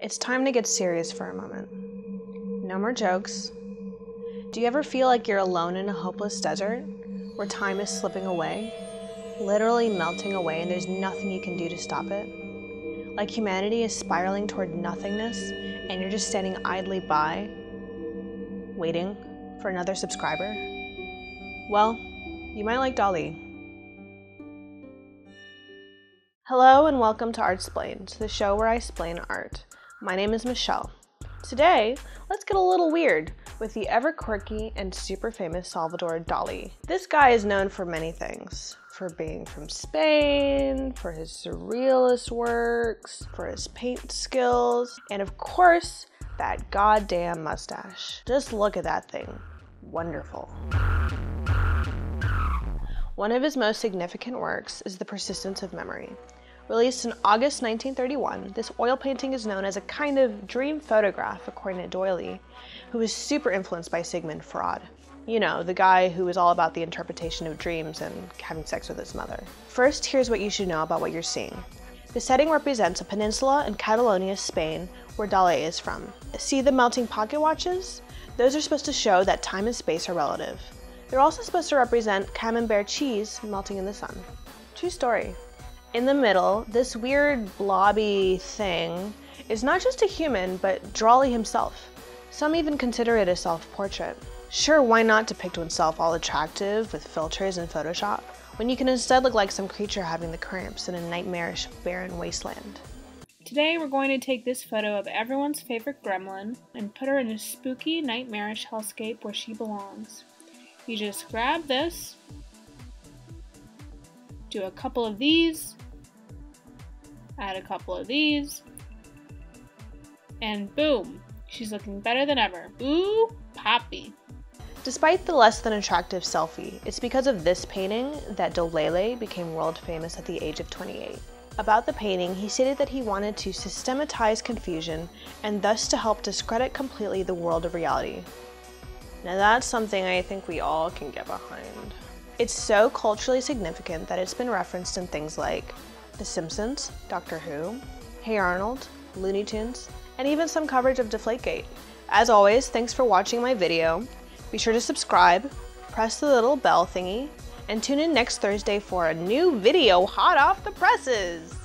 It's time to get serious for a moment. No more jokes. Do you ever feel like you're alone in a hopeless desert where time is slipping away? Literally melting away, and there's nothing you can do to stop it? Like humanity is spiraling toward nothingness, and you're just standing idly by, waiting for another subscriber? Well, you might like Dolly. Hello, and welcome to Artsplained, the show where I explain art. My name is Michelle. Today, let's get a little weird with the ever quirky and super famous Salvador Dali. This guy is known for many things for being from Spain, for his surrealist works, for his paint skills, and of course, that goddamn mustache. Just look at that thing. Wonderful. One of his most significant works is The Persistence of Memory. Released in August 1931, this oil painting is known as a kind of dream photograph, according to Doyley, who was super influenced by Sigmund Freud. You know, the guy who was all about the interpretation of dreams and having sex with his mother. First, here's what you should know about what you're seeing. The setting represents a peninsula in Catalonia, Spain, where Dali is from. See the melting pocket watches? Those are supposed to show that time and space are relative. They're also supposed to represent camembert cheese melting in the sun. True story. In the middle, this weird blobby thing is not just a human, but Drawley himself. Some even consider it a self-portrait. Sure, why not depict oneself all attractive with filters and Photoshop, when you can instead look like some creature having the cramps in a nightmarish, barren wasteland? Today we're going to take this photo of everyone's favorite gremlin and put her in a spooky, nightmarish hellscape where she belongs. You just grab this, do a couple of these, add a couple of these, and boom, she's looking better than ever. Ooh, poppy. Despite the less than attractive selfie, it's because of this painting that Dolele became world famous at the age of 28. About the painting, he stated that he wanted to systematize confusion and thus to help discredit completely the world of reality. Now that's something I think we all can get behind. It's so culturally significant that it's been referenced in things like The Simpsons, Doctor Who, Hey Arnold, Looney Tunes, and even some coverage of Deflategate. As always, thanks for watching my video. Be sure to subscribe, press the little bell thingy, and tune in next Thursday for a new video hot off the presses.